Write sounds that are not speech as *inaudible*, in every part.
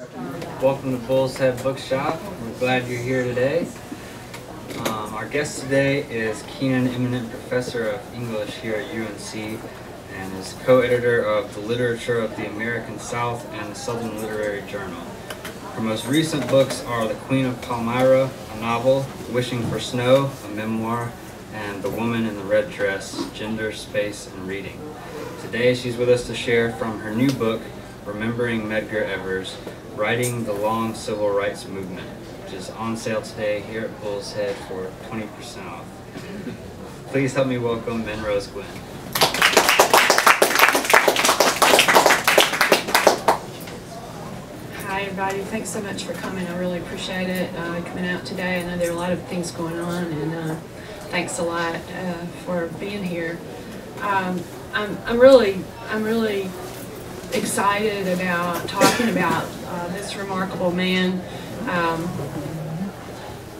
Welcome to Bull's Head Bookshop. We're glad you're here today. Um, our guest today is Kenan, eminent professor of English here at UNC and is co-editor of the Literature of the American South and the Southern Literary Journal. Her most recent books are The Queen of Palmyra, a novel, Wishing for Snow, a memoir, and The Woman in the Red Dress, Gender, Space, and Reading. Today she's with us to share from her new book, Remembering Medgar Evers, Writing the Long Civil Rights Movement, which is on sale today here at Bull's Head for 20% off. Please help me welcome Minrose Gwin. Hi, everybody. Thanks so much for coming. I really appreciate it uh, coming out today. I know there are a lot of things going on, and uh, thanks a lot uh, for being here. Um, I'm, I'm really, I'm really excited about talking about uh, this remarkable man, um,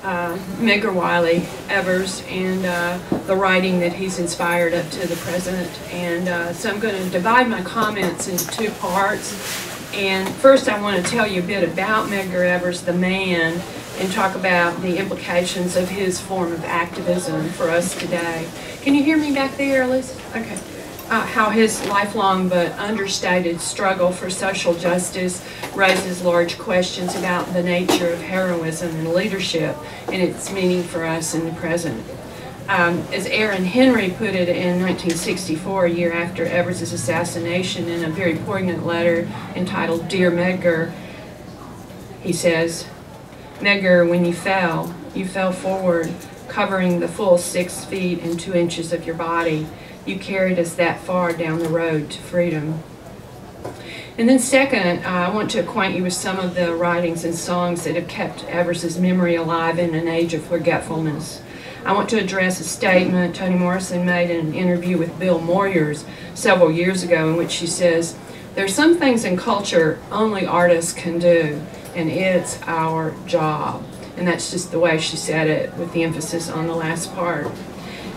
uh, Medgar Wiley Evers, and uh, the writing that he's inspired up to the present. And uh, so I'm going to divide my comments into two parts. And first, I want to tell you a bit about Medgar Evers, the man, and talk about the implications of his form of activism for us today. Can you hear me back there, Liz? Okay. Uh, how his lifelong but understated struggle for social justice raises large questions about the nature of heroism and leadership and its meaning for us in the present. Um, as Aaron Henry put it in 1964, a year after Evers' assassination, in a very poignant letter entitled Dear Medgar, he says, Medgar, when you fell, you fell forward, covering the full six feet and two inches of your body. You carried us that far down the road to freedom. And then second, uh, I want to acquaint you with some of the writings and songs that have kept Evers' memory alive in an age of forgetfulness. I want to address a statement Toni Morrison made in an interview with Bill Moyers several years ago in which she says, there are some things in culture only artists can do, and it's our job. And that's just the way she said it with the emphasis on the last part.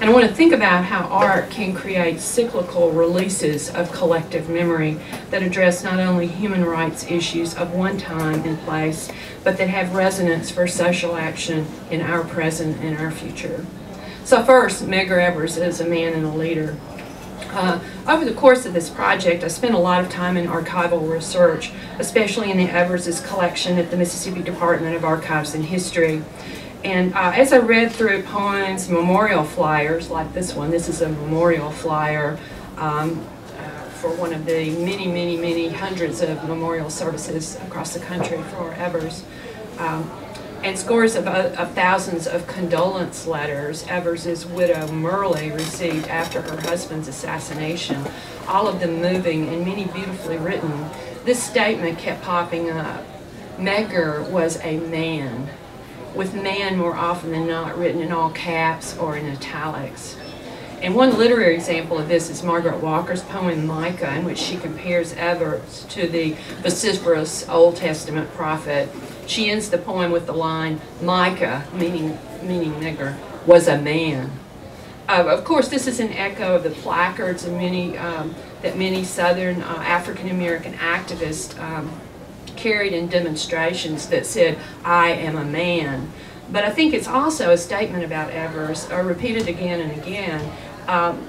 And I want to think about how art can create cyclical releases of collective memory that address not only human rights issues of one time and place, but that have resonance for social action in our present and our future. So first, Medgar Evers is a man and a leader. Uh, over the course of this project, I spent a lot of time in archival research, especially in the Evers' collection at the Mississippi Department of Archives and History. And uh, as I read through poems, memorial flyers like this one, this is a memorial flyer um, uh, for one of the many, many, many hundreds of memorial services across the country for Evers. Um, and scores of, uh, of, thousands of condolence letters Evers' widow Myrlie received after her husband's assassination, all of them moving and many beautifully written. This statement kept popping up. Medgar was a man with man more often than not written in all caps or in italics. And one literary example of this is Margaret Walker's poem Micah, in which she compares Evers to the vociferous Old Testament prophet. She ends the poem with the line, Micah, meaning, meaning nigger, was a man. Uh, of course, this is an echo of the placards and many, um, that many Southern uh, African American activists um, carried in demonstrations that said, I am a man. But I think it's also a statement about Evers, uh, repeated again and again. Um,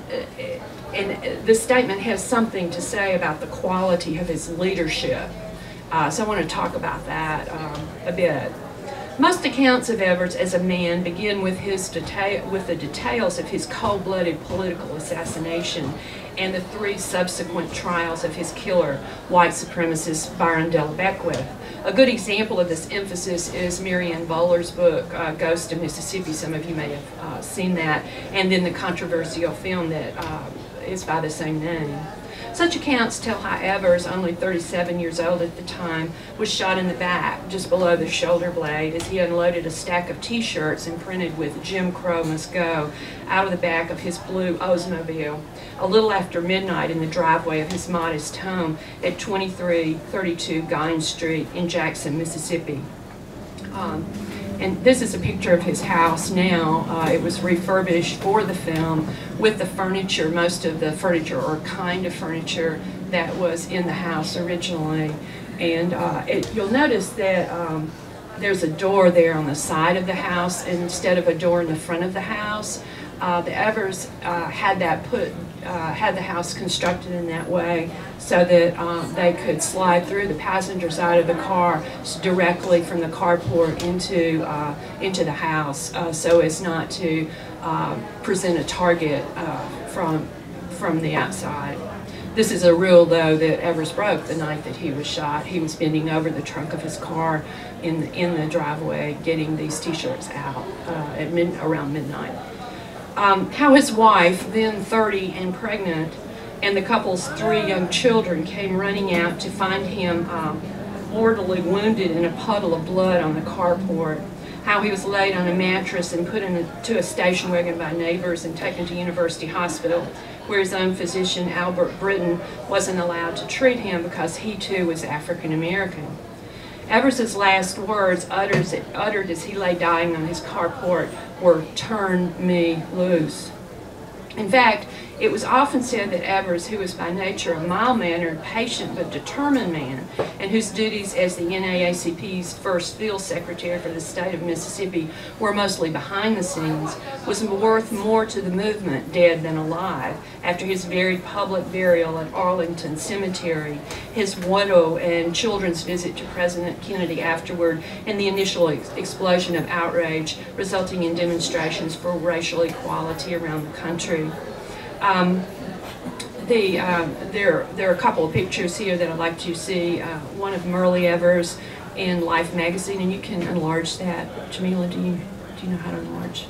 and this statement has something to say about the quality of his leadership. Uh, so I want to talk about that um, a bit. Most accounts of Evers as a man begin with his detail, with the details of his cold-blooded political assassination and the three subsequent trials of his killer, white supremacist Byron De La Beckwith. A good example of this emphasis is Maryanne Vollers' book, uh, Ghost of Mississippi. Some of you may have uh, seen that. And then the controversial film that uh, is by the same name. Such accounts tell how Evers, only 37 years old at the time, was shot in the back, just below the shoulder blade, as he unloaded a stack of t-shirts imprinted with Jim Crow Must Go out of the back of his blue Oldsmobile, a little after midnight in the driveway of his modest home at 2332 Guynes Street in Jackson, Mississippi. Um, and this is a picture of his house now. Uh, it was refurbished for the film with the furniture, most of the furniture or kind of furniture that was in the house originally. And uh, it, you'll notice that um, there's a door there on the side of the house instead of a door in the front of the house. Uh, the Evers uh, had that put, uh, had the house constructed in that way so that um, they could slide through the passenger side of the car directly from the carport into uh, into the house, uh, so as not to uh, present a target from from the outside. This is a rule, though, that Evers broke the night that he was shot. He was bending over the trunk of his car in the, in the driveway, getting these T-shirts out uh, at mid, around midnight. Um, how his wife, then 30 and pregnant, and the couple's three young children came running out to find him um, mortally wounded in a puddle of blood on the carport how he was laid on a mattress and put into a station wagon by neighbors and taken to University Hospital where his own physician, Albert Britton, wasn't allowed to treat him because he too was African American. Evers's last words uttered, uttered as he lay dying on his carport were, turn me loose. In fact, it was often said that Evers, who was by nature a mild-mannered, patient, but determined man, and whose duties as the NAACP's first field secretary for the state of Mississippi were mostly behind the scenes, was worth more to the movement, dead than alive, after his very public burial at Arlington Cemetery, his widow and children's visit to President Kennedy afterward, and the initial ex explosion of outrage resulting in demonstrations for racial equality around the country. Um, the, uh, there, there are a couple of pictures here that I'd like you to see. Uh, one of Myrlie Evers in Life magazine, and you can enlarge that. Jamila, do you, do you know how to enlarge?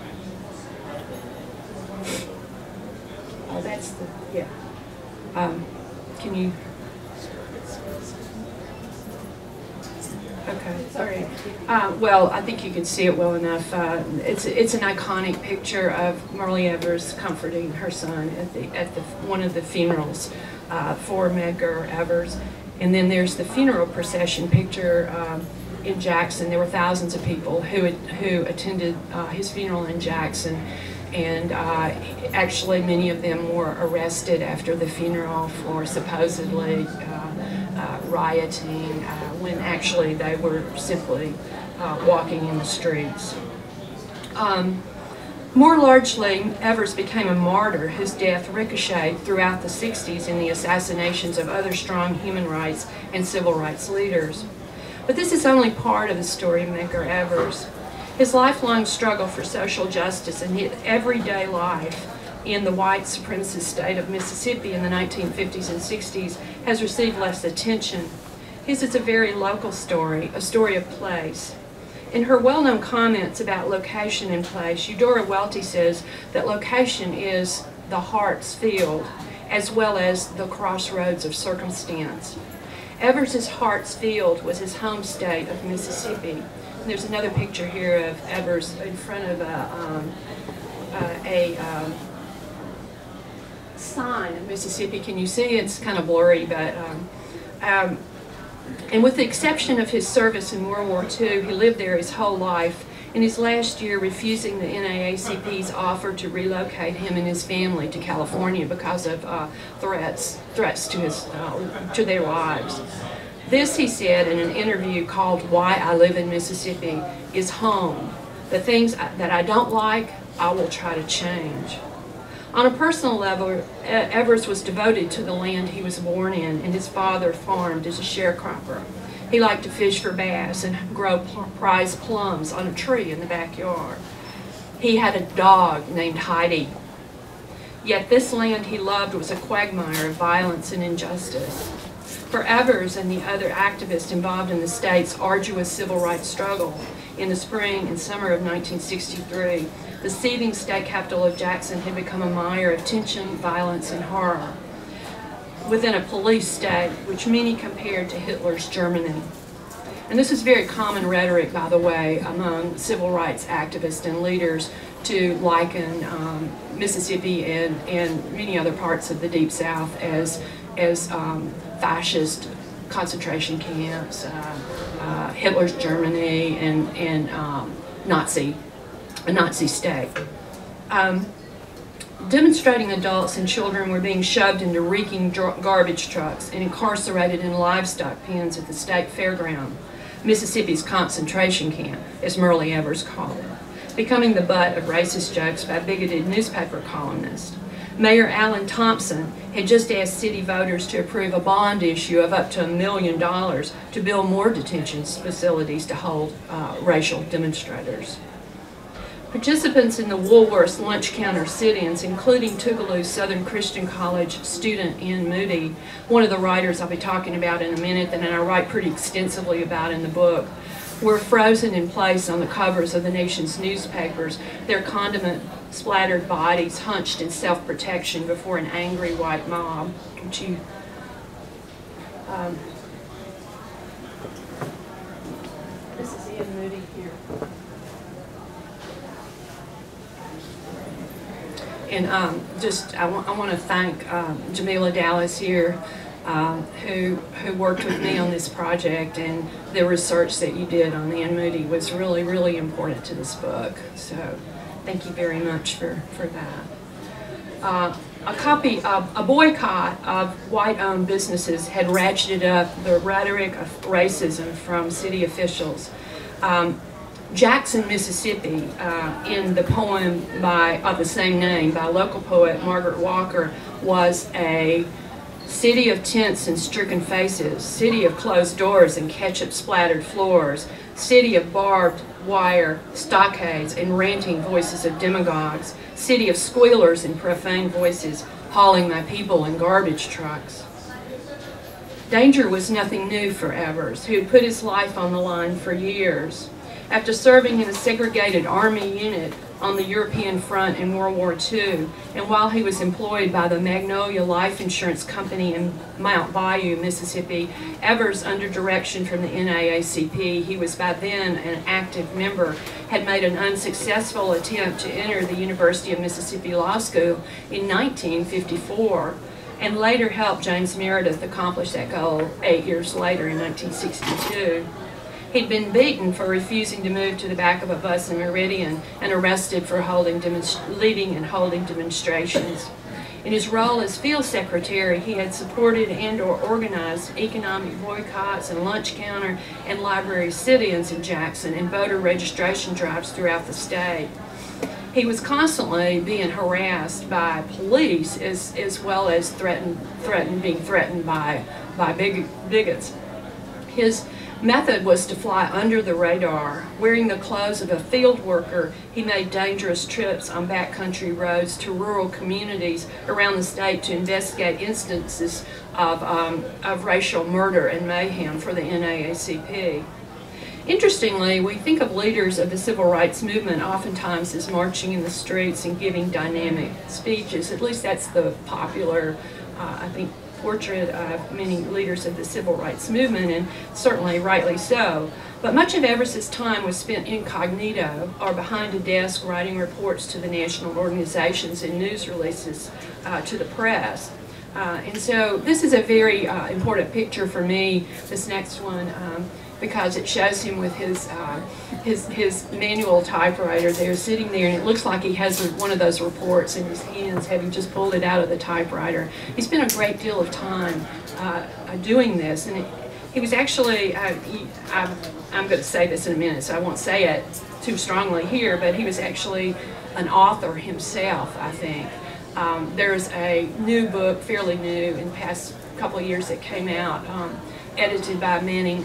Oh, that's the, yeah. Um, can you Okay, sorry. Uh, well, I think you can see it well enough. Uh, it's it's an iconic picture of Myrlie Evers comforting her son at the at the one of the funerals uh, for Medgar Evers, and then there's the funeral procession picture um, in Jackson. There were thousands of people who who attended uh, his funeral in Jackson, and uh, actually many of them were arrested after the funeral for supposedly uh, rioting uh, when actually they were simply uh, walking in the streets. Um, more largely, Evers became a martyr whose death ricocheted throughout the 60s in the assassinations of other strong human rights and civil rights leaders. But this is only part of the story of Evers. His lifelong struggle for social justice and his everyday life in the white supremacist state of Mississippi in the 1950s and 60s has received less attention. His is a very local story, a story of place. In her well-known comments about location and place, Eudora Welty says that location is the heart's field, as well as the crossroads of circumstance. Evers's heart's field was his home state of Mississippi. And there's another picture here of Evers in front of a, um, uh, a um, sign of Mississippi. Can you see? It's kind of blurry, but um, um, and with the exception of his service in World War II, he lived there his whole life. In his last year, refusing the NAACP's offer to relocate him and his family to California because of uh, threats, threats to his, uh, to their lives. This, he said in an interview called "Why I Live in Mississippi," is home. The things that I don't like, I will try to change. On a personal level, Evers was devoted to the land he was born in, and his father farmed as a sharecropper. He liked to fish for bass and grow prize plums on a tree in the backyard. He had a dog named Heidi. Yet this land he loved was a quagmire of violence and injustice. For Evers and the other activists involved in the state's arduous civil rights struggle in the spring and summer of 1963, the seething state capital of Jackson had become a mire of tension, violence, and horror within a police state which many compared to Hitler's Germany. And this is very common rhetoric, by the way, among civil rights activists and leaders to liken um, Mississippi and, and many other parts of the Deep South as, as um, fascist concentration camps, uh, uh, Hitler's Germany, and, and um, Nazi a Nazi state. Um, demonstrating adults and children were being shoved into reeking garbage trucks and incarcerated in livestock pens at the state fairground, Mississippi's concentration camp, as Myrlie Evers called it, becoming the butt of racist jokes by bigoted newspaper columnists. Mayor Allen Thompson had just asked city voters to approve a bond issue of up to a million dollars to build more detention facilities to hold uh, racial demonstrators. Participants in the Woolworths lunch counter sit-ins, including Tougaloo Southern Christian College student Anne Moody, one of the writers I'll be talking about in a minute and I write pretty extensively about in the book, were frozen in place on the covers of the nation's newspapers, their condiment splattered bodies hunched in self-protection before an angry white mob. Would you, um, this is Anne Moody here. And um, just, I want, I want to thank um, Jamila Dallas here um, who, who worked with me on this project and the research that you did on Anne Moody was really, really important to this book. So thank you very much for, for that. Uh, a copy of a boycott of white-owned businesses had ratcheted up the rhetoric of racism from city officials. Um, Jackson, Mississippi, uh, in the poem by of the same name by local poet Margaret Walker, was a City of tents and stricken faces, city of closed doors and ketchup splattered floors, city of barbed wire stockades and ranting voices of demagogues, city of squealers and profane voices hauling my people in garbage trucks. Danger was nothing new for Evers, who put his life on the line for years. After serving in a segregated Army unit on the European front in World War II, and while he was employed by the Magnolia Life Insurance Company in Mound Bayou, Mississippi, Evers, under direction from the NAACP, he was by then an active member, had made an unsuccessful attempt to enter the University of Mississippi Law School in 1954 and later helped James Meredith accomplish that goal eight years later in 1962. He'd been beaten for refusing to move to the back of a bus in Meridian and arrested for holding leading and holding demonstrations. In his role as field secretary, he had supported and or organized economic boycotts and lunch counter and library sit-ins in Jackson and voter registration drives throughout the state. He was constantly being harassed by police as, as well as threatened, threatened being threatened by, by big, bigots. His method was to fly under the radar. Wearing the clothes of a field worker, he made dangerous trips on backcountry roads to rural communities around the state to investigate instances of, um, of racial murder and mayhem for the NAACP. Interestingly, we think of leaders of the civil rights movement oftentimes as marching in the streets and giving dynamic speeches. At least that's the popular, uh, I think, portrait of many leaders of the civil rights movement, and certainly rightly so. But much of Evers's time was spent incognito or behind a desk writing reports to the national organizations and news releases uh, to the press. Uh, and so this is a very uh, important picture for me, this next one. Um, because it shows him with his uh, his his manual typewriter there sitting there and it looks like he has one of those reports in his hands having just pulled it out of the typewriter. He spent a great deal of time uh, doing this and it, he was actually, uh, he, I, I'm going to say this in a minute so I won't say it too strongly here, but he was actually an author himself, I think. Um, there's a new book, fairly new, in the past couple of years that came out, um, edited by Manning,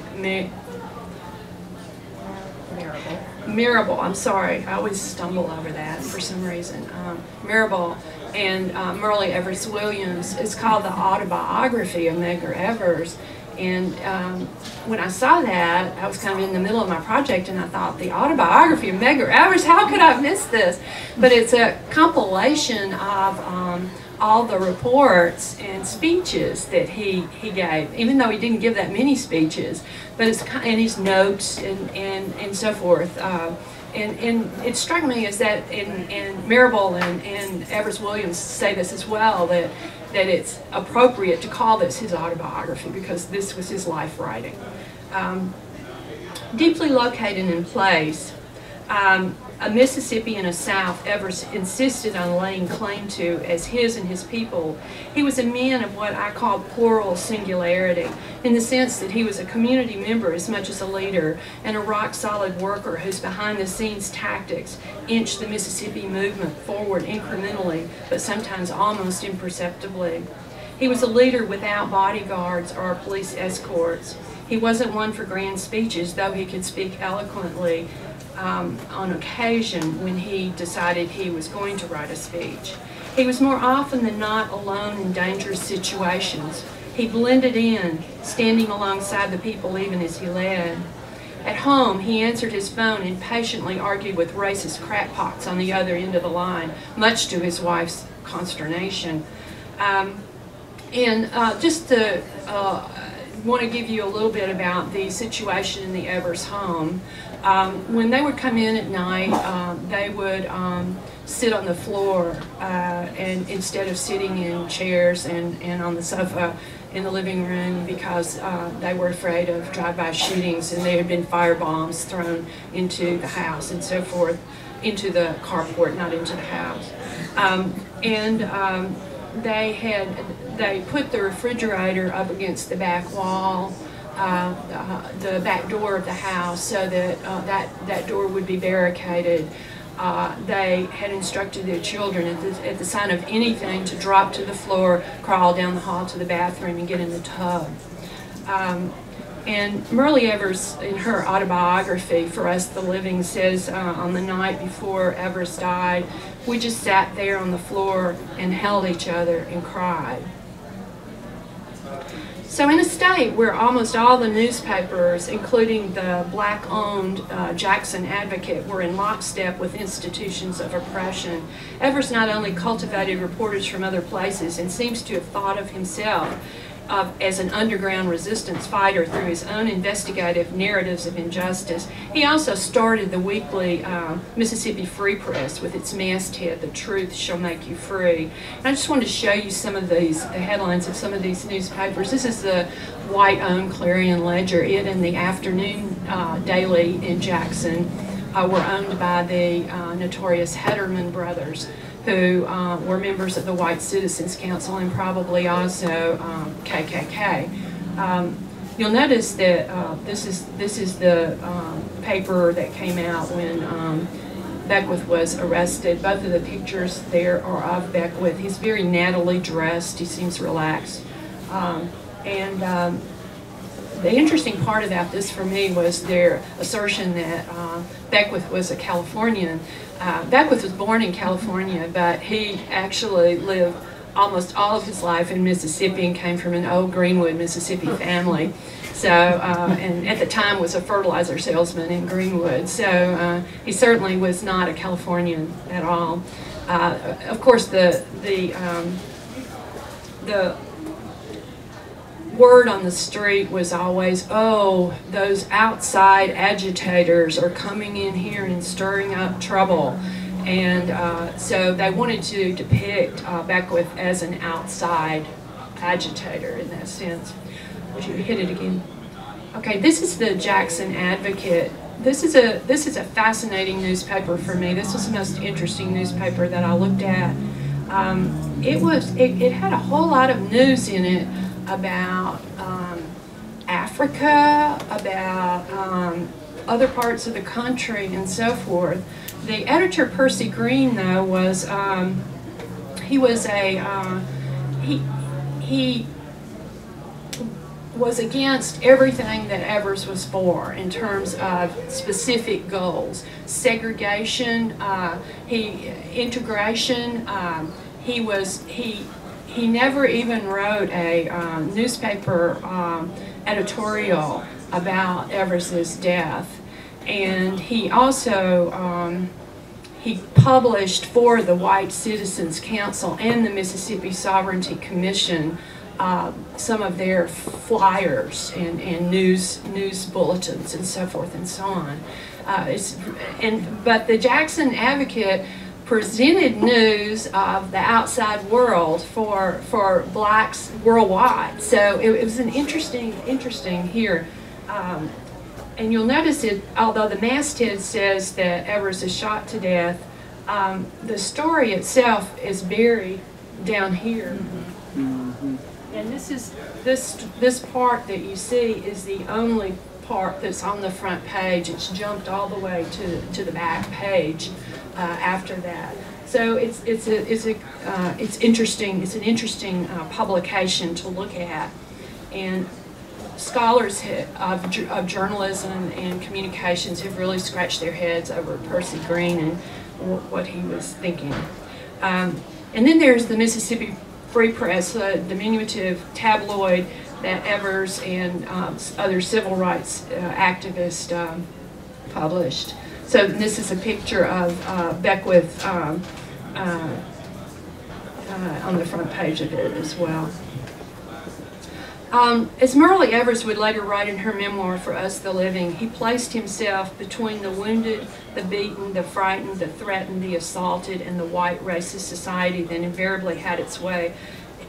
Marable. Marable, I'm sorry, I always stumble over that for some reason. Um, Marable and uh, Myrlie Evers Williams. It's called The Autobiography of Medgar Evers. And um, when I saw that, I was kind of in the middle of my project and I thought, the autobiography of Medgar Evers, how could I have missed this? But it's a compilation of um, all the reports and speeches that he, he gave, even though he didn't give that many speeches, but it's and his notes and, and, and so forth. Uh, and, and it struck me as that, and, and Marable and, and Evers Williams say this as well, that, that it's appropriate to call this his autobiography because this was his life writing. Um, deeply located in place, um, a Mississippi and a South Evers insisted on laying claim to as his and his people. He was a man of what I call plural singularity, in the sense that he was a community member as much as a leader, and a rock-solid worker whose behind-the-scenes tactics inched the Mississippi movement forward incrementally, but sometimes almost imperceptibly. He was a leader without bodyguards or police escorts. He wasn't one for grand speeches, though he could speak eloquently um, on occasion when he decided he was going to write a speech. He was more often than not alone in dangerous situations. He blended in, standing alongside the people even as he led. At home, he answered his phone and patiently argued with racist crackpots on the other end of the line, much to his wife's consternation. Um, and uh, just to uh, want to give you a little bit about the situation in the Evers home. Um, when they would come in at night, um, they would um, sit on the floor uh, and instead of sitting in chairs and, and on the sofa in the living room because uh, they were afraid of drive-by shootings and there had been fire bombs thrown into the house and so forth, into the carport, not into the house. Um, and um, they had they put the refrigerator up against the back wall, uh, the back door of the house, so that uh, that that door would be barricaded. Uh, they had instructed their children at the, at the sign of anything to drop to the floor, crawl down the hall to the bathroom, and get in the tub. Um, and Myrlie Evers, in her autobiography, For Us the Living, says uh, on the night before Evers died, we just sat there on the floor and held each other and cried. So in a state where almost all the newspapers, including the black-owned uh, Jackson Advocate, were in lockstep with institutions of oppression, Evers not only cultivated reporters from other places and seems to have thought of himself as an underground resistance fighter through his own investigative narratives of injustice. He also started the weekly uh, Mississippi Free Press with its masthead, The Truth Shall Make You Free. And I just wanted to show you some of these, the headlines of some of these newspapers. This is the white-owned Clarion Ledger. It and the Afternoon uh, Daily in Jackson uh, were owned by the uh, notorious Hederman brothers who uh, were members of the White Citizens Council and probably also um, KKK. Um, you'll notice that uh, this is this is the um, paper that came out when um, Beckwith was arrested. Both of the pictures there are of Beckwith. He's very nattily dressed. He seems relaxed. Um, and um, the interesting part about this for me was their assertion that uh, Beckwith was a Californian. Uh, Beckwith was born in California, but he actually lived almost all of his life in Mississippi and came from an old Greenwood, Mississippi family. So, uh, and at the time was a fertilizer salesman in Greenwood. So uh, he certainly was not a Californian at all. Uh, of course, the the um, the word on the street was always, oh, those outside agitators are coming in here and stirring up trouble. And uh, so they wanted to depict uh, Beckwith as an outside agitator in that sense. Would you hit it again? Okay, this is the Jackson Advocate. This is a this is a fascinating newspaper for me. This was the most interesting newspaper that I looked at. Um, it was it, it had a whole lot of news in it about um, Africa, about um, other parts of the country, and so forth. The editor, Percy Greene, though, was um, he was a uh, he he was against everything that Evers was for in terms of specific goals, segregation, uh, he integration. Um, he was he he never even wrote a um, newspaper um, editorial about Evers's death. And he also, um, he published for the White Citizens Council and the Mississippi Sovereignty Commission uh, some of their flyers and, and news news bulletins and so forth and so on. Uh, and but the Jackson Advocate presented news of the outside world for for blacks worldwide. So it, it was an interesting interesting here. Um, and you'll notice it, although the masthead says that Evers is shot to death, um, the story itself is buried down here. And this is, this, this part that you see is the only part that's on the front page. It's jumped all the way to, to the back page uh, after that. So it's, it's a, it's a, uh, it's interesting, it's an interesting uh, publication to look at. And scholars of, of journalism and communications have really scratched their heads over Percy Greene and what he was thinking. Um, and then there's the Mississippi Free Press, a diminutive tabloid Evers and um, other civil rights uh, activists um, published. So this is a picture of uh, Beckwith um, uh, uh, on the front page of it as well. Um, as Myrlie Evers would later write in her memoir for Us the Living, he placed himself between the wounded, the beaten, the frightened, the threatened, the assaulted, and the white racist society that invariably had its way,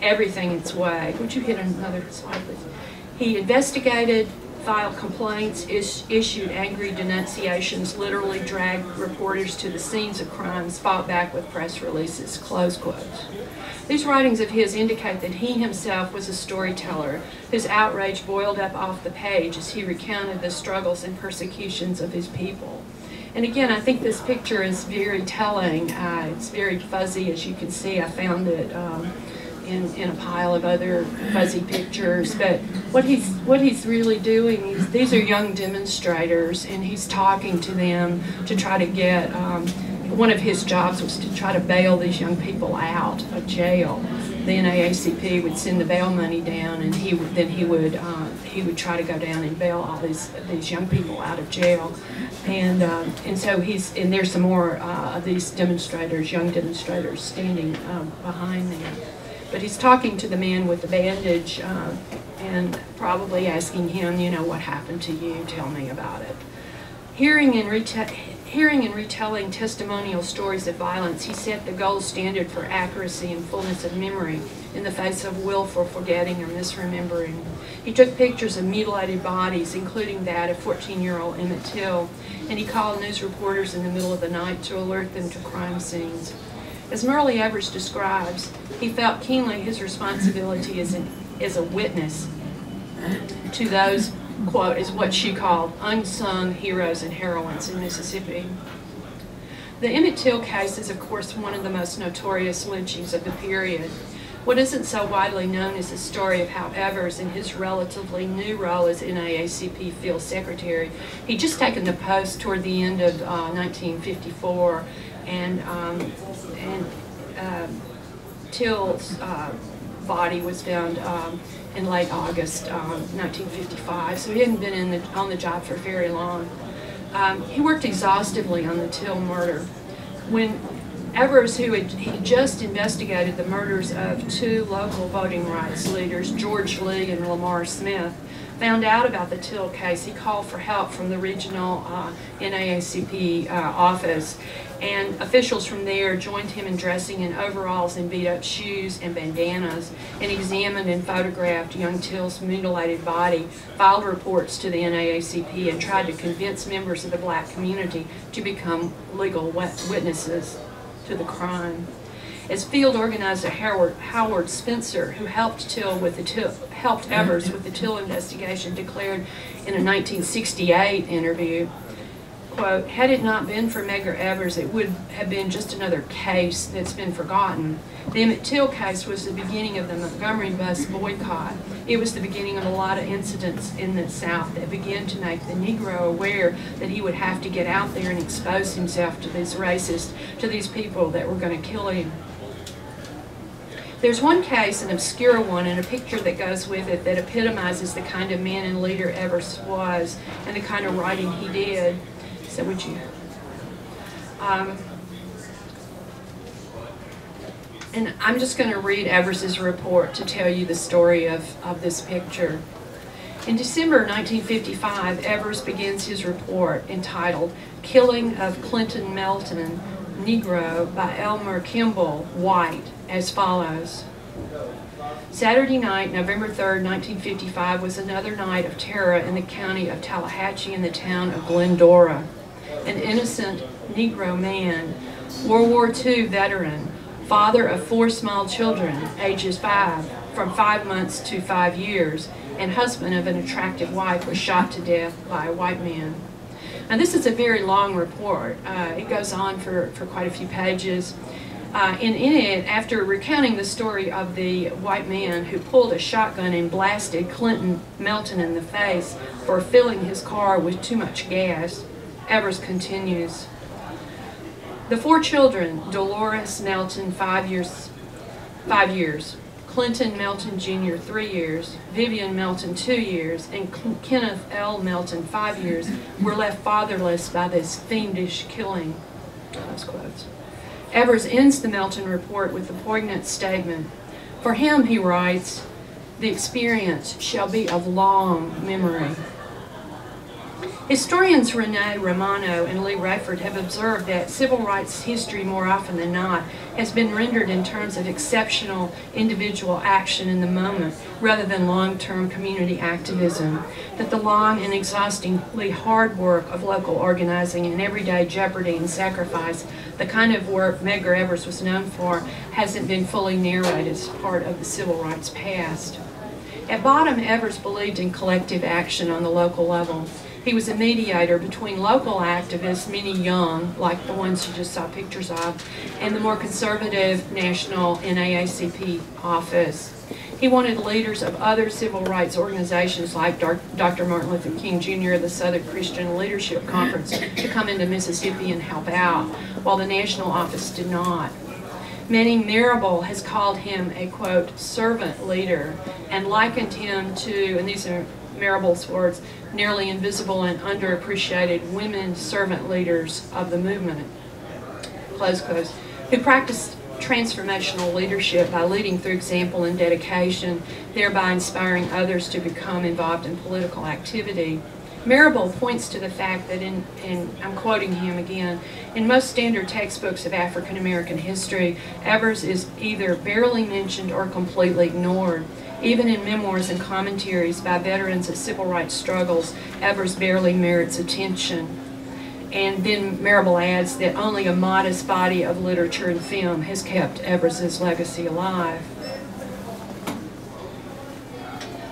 everything its way. Would you hit another slide, please? He investigated, filed complaints, is, issued angry denunciations, literally dragged reporters to the scenes of crimes, fought back with press releases, close quotes. These writings of his indicate that he himself was a storyteller whose outrage boiled up off the page as he recounted the struggles and persecutions of his people. And again, I think this picture is very telling. Uh, it's very fuzzy, as you can see. I found it um, in, in a pile of other fuzzy pictures. But what he's what he's really doing is these are young demonstrators, and he's talking to them to try to get. Um, one of his jobs was to try to bail these young people out of jail. The NAACP would send the bail money down, and he would, then he would uh, he would try to go down and bail all these these young people out of jail, and um, and so he's and there's some more uh, of these demonstrators, young demonstrators, standing um, behind them. But he's talking to the man with the bandage uh, and probably asking him, you know, what happened to you? Tell me about it. Hearing and hearing and retelling testimonial stories of violence, he set the gold standard for accuracy and fullness of memory in the face of willful forgetting or misremembering. He took pictures of mutilated bodies, including that of 14-year-old Emmett Till, and he called news reporters in the middle of the night to alert them to crime scenes. As Myrlie Evers describes, he felt keenly his responsibility as, an, as a witness to those, quote, is what she called unsung heroes and heroines in Mississippi. The Emmett Till case is, of course, one of the most notorious lynchings of the period. What isn't so widely known is the story of how Evers, in his relatively new role as NAACP field secretary, he'd just taken the post toward the end of uh, 1954, and um, and uh, Till's uh, body was found um, in late August um, 1955, so he hadn't been in the, on the job for very long. Um, he worked exhaustively on the Till murder. When Evers, who had he just investigated the murders of two local voting rights leaders, George Lee and Lamar Smith, found out about the Till case, he called for help from the regional uh, NAACP uh, office. And officials from there joined him in dressing in overalls and beat up shoes and bandanas and examined and photographed young Till's mutilated body, filed reports to the NAACP, and tried to convince members of the black community to become legal witnesses to the crime. As field organizer Howard, Howard Spencer, who helped Till with the Till, helped Evers with the Till investigation, declared in a 1968 interview, quote, had it not been for Medgar Evers, it would have been just another case that's been forgotten. The Emmett Till case was the beginning of the Montgomery bus boycott. It was the beginning of a lot of incidents in the South that began to make the Negro aware that he would have to get out there and expose himself to these racists, to these people that were going to kill him. There's one case, an obscure one, and a picture that goes with it that epitomizes the kind of man and leader Evers was and the kind of writing he did. So would you? Um, and I'm just going to read Evers's report to tell you the story of, of this picture. In December 1955, Evers begins his report entitled Killing of Clinton Melton, Negro by Elmer Kimbell, White, as follows. Saturday night, November 3rd, 1955, was another night of terror in the county of Tallahatchie in the town of Glendora. An innocent Negro man, World War II veteran, father of four small children, ages five, from five months to five years, and husband of an attractive wife, was shot to death by a white man. Now, this is a very long report. Uh, it goes on for, for quite a few pages. Uh, and in it, after recounting the story of the white man who pulled a shotgun and blasted Clinton Melton in the face for filling his car with too much gas, Evers continues. The four children, Dolores Melton, five years, five years, Clinton Melton Jr., three years, Vivian Melton, two years, and Kenneth L. Melton, five years, were left fatherless by this fiendish killing. Close quotes. Evers ends the Melton report with the poignant statement. For him, he writes, the experience shall be of long memory. Historians Renee Romano and Leigh Raiford have observed that civil rights history more often than not has been rendered in terms of exceptional individual action in the moment rather than long-term community activism, that the long and exhaustingly hard work of local organizing and everyday jeopardy and sacrifice, the kind of work Medgar Evers was known for, hasn't been fully narrated as part of the civil rights past. At bottom, Evers believed in collective action on the local level. He was a mediator between local activists, many young, like the ones you just saw pictures of, and the more conservative national NAACP office. He wanted leaders of other civil rights organizations like Dr. Martin Luther King Jr. Of the Southern Christian Leadership Conference to come into Mississippi and help out, while the national office did not. Manning Marable has called him a, quote, servant leader and likened him to, and these are Marable's words, nearly invisible and underappreciated women servant leaders of the movement, close quotes, who practiced transformational leadership by leading through example and dedication, thereby inspiring others to become involved in political activity. Marable points to the fact that in, in, I'm quoting him again, in most standard textbooks of African American history, Evers is either barely mentioned or completely ignored. Even in memoirs and commentaries by veterans of civil rights struggles, Evers barely merits attention. And then Marable adds that only a modest body of literature and film has kept Evers's legacy alive.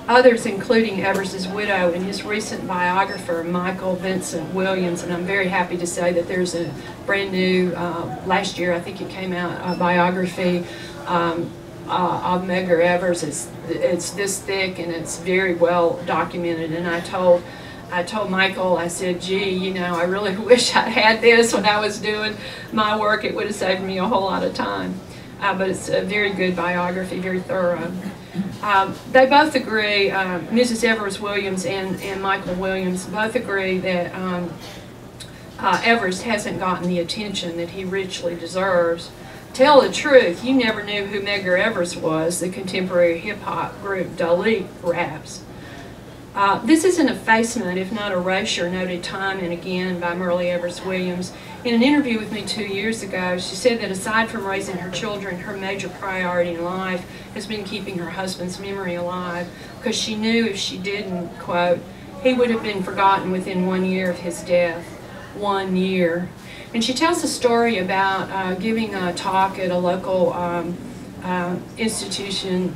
Others, including Evers's widow and his recent biographer, Michael Vincent Williams, and I'm very happy to say that there's a brand new, uh, last year I think it came out, a biography um, uh, of Medgar Evers. It's, it's this thick and it's very well documented. And I told, I told Michael, I said, gee, you know, I really *laughs* wish I had this when I was doing my work. It would have saved me a whole lot of time. Uh, but it's a very good biography, very thorough. Um, they both agree, uh, Mrs. Evers Williams and, and Michael Williams both agree that um, uh, Evers hasn't gotten the attention that he richly deserves tell the truth, you never knew who Medgar Evers was, the contemporary hip-hop group Daliit Raps. Uh, this is an effacement, if not erasure, noted time and again by Myrlie Evers Williams. In an interview with me two years ago, she said that aside from raising her children, her major priority in life has been keeping her husband's memory alive because she knew if she didn't, quote, he would have been forgotten within one year of his death. One year. And she tells a story about uh, giving a talk at a local um, uh, institution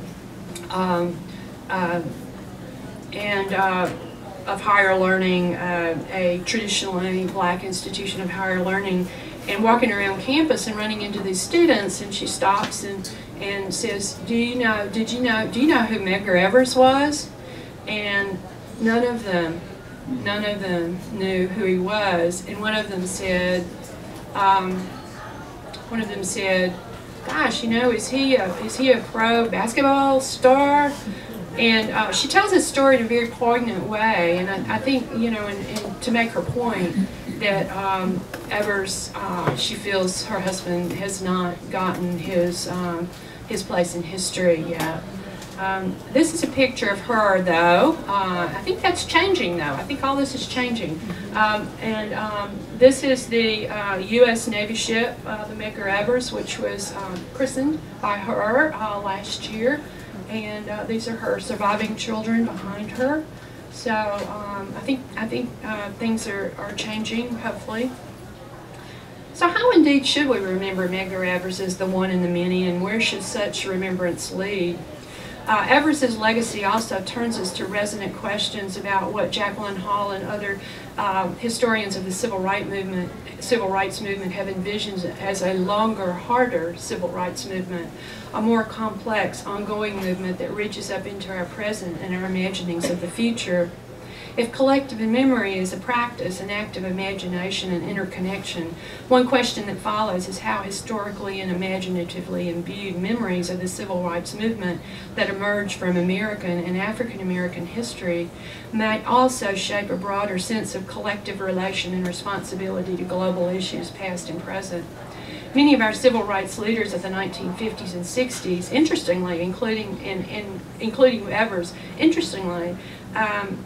um, uh, and uh, of higher learning, uh, a traditionally black institution of higher learning, and walking around campus and running into these students, and she stops and and says, "Do you know? Did you know? Do you know who Medgar Evers was?" And none of them, none of them knew who he was, and one of them said, um, one of them said, gosh, you know, is he a, is he a pro basketball star? And uh, she tells this story in a very poignant way, and I, I think, you know, and, and, to make her point, that um, Evers, uh, she feels her husband has not gotten his, um, his place in history yet. Um, this is a picture of her, though. Uh, I think that's changing, though. I think all this is changing. Um, and um, this is the uh, U.S. Navy ship, uh, the Medgar Evers, which was um, christened by her uh, last year. And uh, these are her surviving children behind her. So um, I think I think uh, things are, are changing, hopefully. So how indeed should we remember Medgar as the one in the many, and where should such remembrance lead? Uh, Evers's legacy also turns us to resonant questions about what Jacquelyn Hall and other uh, historians of the civil rights movement, civil rights movement have envisioned as a longer, harder civil rights movement, a more complex, ongoing movement that reaches up into our present and our imaginings of the future. If collective memory is a practice, an act of imagination and interconnection, one question that follows is how historically and imaginatively imbued memories of the civil rights movement that emerged from American and African American history might also shape a broader sense of collective relation and responsibility to global issues past and present. Many of our civil rights leaders of the 1950s and 60s, interestingly, including in, in including Evers, interestingly, um,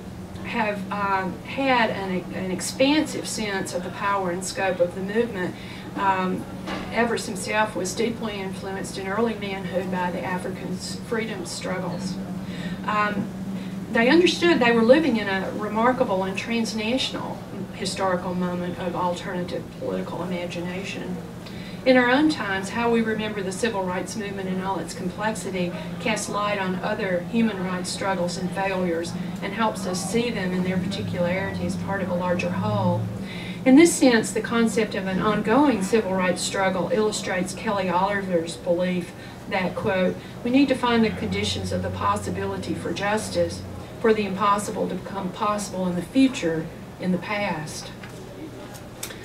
have um, had an, an expansive sense of the power and scope of the movement. Um, Evers himself was deeply influenced in early manhood by the African freedom struggles. Um, they understood they were living in a remarkable and transnational historical moment of alternative political imagination. In our own times, how we remember the civil rights movement in all its complexity casts light on other human rights struggles and failures and helps us see them in their particularity as part of a larger whole. In this sense, the concept of an ongoing civil rights struggle illustrates Kelly Oliver's belief that, quote, we need to find the conditions of the possibility for justice, for the impossible to become possible in the future, in the past.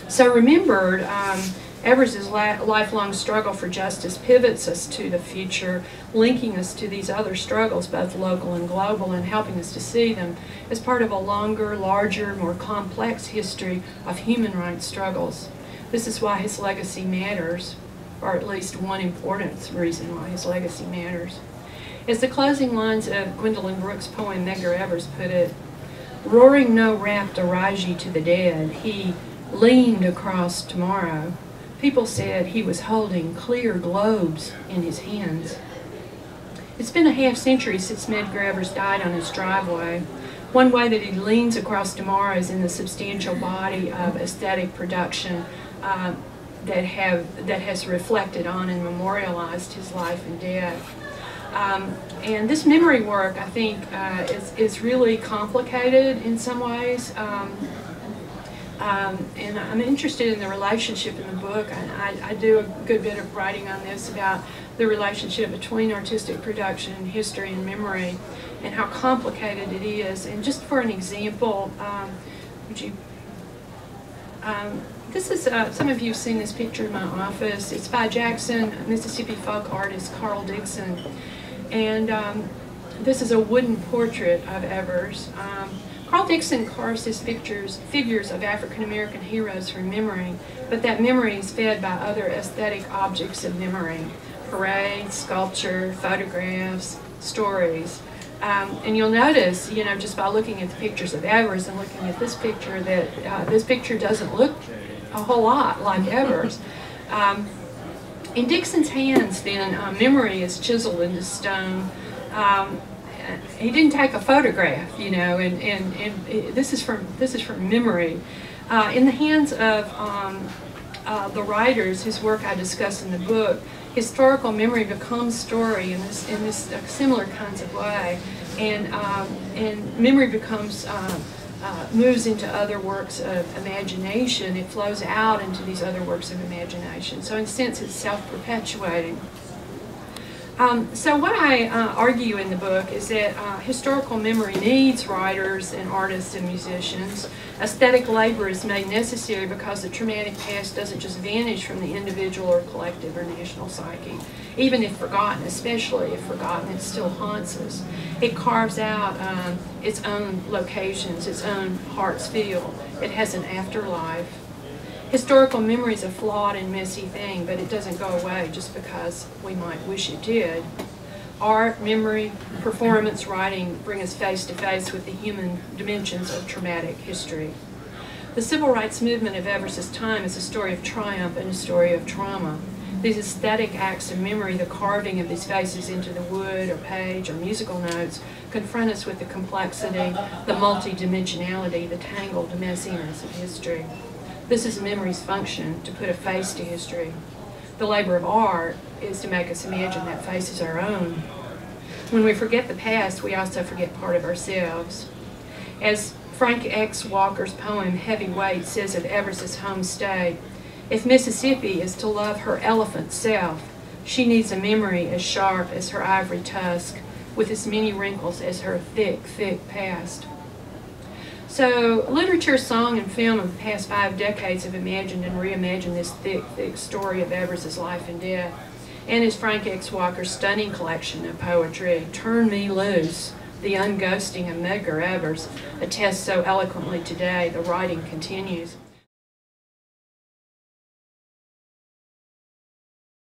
So remembered, um, Evers' lifelong struggle for justice pivots us to the future, linking us to these other struggles, both local and global, and helping us to see them as part of a longer, larger, more complex history of human rights struggles. This is why his legacy matters, or at least one important reason why his legacy matters. As the closing lines of Gwendolyn Brooks' poem Medgar Evers put it, roaring no rapt Araji to the dead, he leaned across tomorrow People said he was holding clear globes in his hands. It's been a half century since Medgar Evers died on his driveway. One way that he leans across tomorrow is in the substantial body of aesthetic production uh, that have that has reflected on and memorialized his life and death. Um, and this memory work, I think, uh, is, is really complicated in some ways. Um, um, and I'm interested in the relationship in the book. I, I, I, do a good bit of writing on this about the relationship between artistic production, history, and memory, and how complicated it is. And just for an example, um, would you? Um, this is uh, some of you have seen this picture in my office. It's by Jackson, Mississippi folk artist Carl Dixon, and um, this is a wooden portrait of Evers. Carl Dixon carves his pictures, figures of African American heroes from memory, but that memory is fed by other aesthetic objects of memory parades, sculpture, photographs, stories. Um, and you'll notice, you know, just by looking at the pictures of Evers and looking at this picture, that uh, this picture doesn't look a whole lot like Evers. *laughs* Um, in Dixon's hands, then, uh, memory is chiseled into stone. Um, he didn't take a photograph, you know, and, and, and this is from this is from memory. Uh, in the hands of um, uh, the writers whose work I discuss in the book, historical memory becomes story in this in this uh, similar kinds of way, and um, and memory becomes. Uh, uh, moves into other works of imagination, it flows out into these other works of imagination. So in a sense, it's self-perpetuating. Um, so what I uh, argue in the book is that uh, historical memory needs writers and artists and musicians. Aesthetic labor is made necessary because the traumatic past doesn't just vanish from the individual or collective or national psyche. Even if forgotten, especially if forgotten, it still haunts us. It carves out um, its own locations, its own heart's feel. It has an afterlife historical memory is a flawed and messy thing, but it doesn't go away just because we might wish it did. Art, memory, performance, writing bring us face to face with the human dimensions of traumatic history. The civil rights movement of Evers's time is a story of triumph and a story of trauma. These aesthetic acts of memory, the carving of these faces into the wood or page or musical notes, confront us with the complexity, the multidimensionality, the tangled messiness of history. This is memory's function, to put a face to history. The labor of art is to make us imagine that face is our own. When we forget the past, we also forget part of ourselves. As Frank X. Walker's poem Heavy Weight says of Evers's home if Mississippi is to love her elephant self, she needs a memory as sharp as her ivory tusk, with as many wrinkles as her thick, thick past. So, literature, song, and film of the past five decades have imagined and reimagined this thick, thick story of Evers's life and death, and as Frank X. Walker's stunning collection of poetry, Turn Me Loose, the unghosting of Medgar Evers, attests so eloquently today, the writing continues.